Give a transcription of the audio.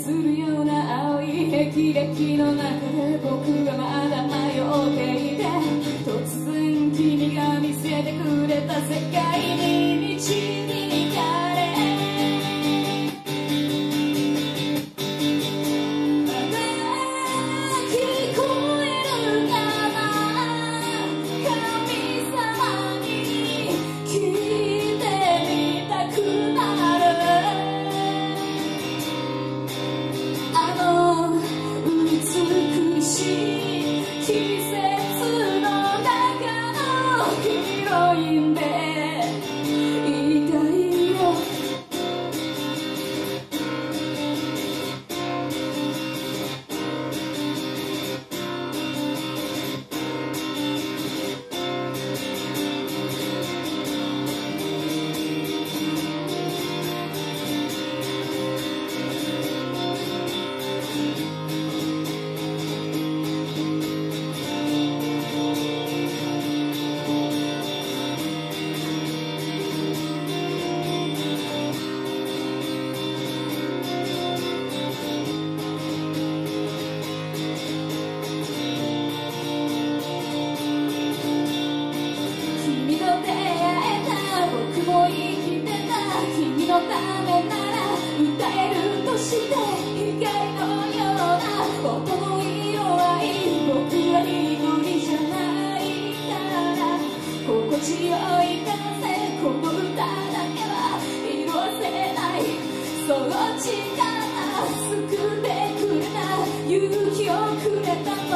するような青い霹靂の中で僕はまだ迷っていて突然君が見せてくれた世界に導かれ聞この歌だけは色あせない。その力救ってくれた。勇気をくれた。